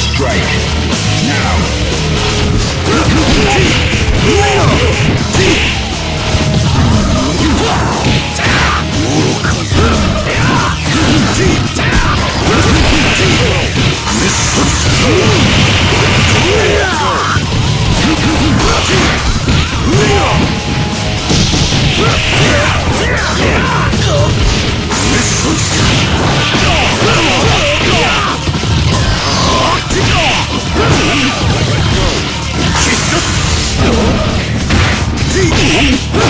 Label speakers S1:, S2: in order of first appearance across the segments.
S1: strike. Hey!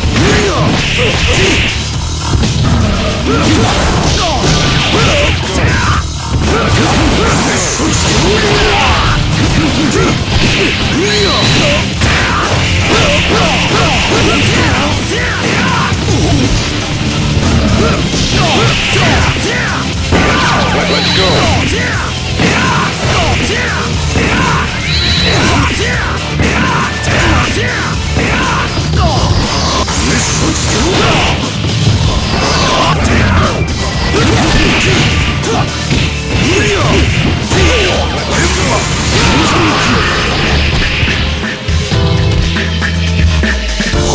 S1: Let's go!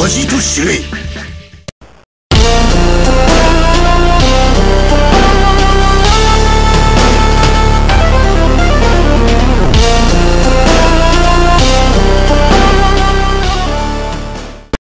S1: 恥と知れ。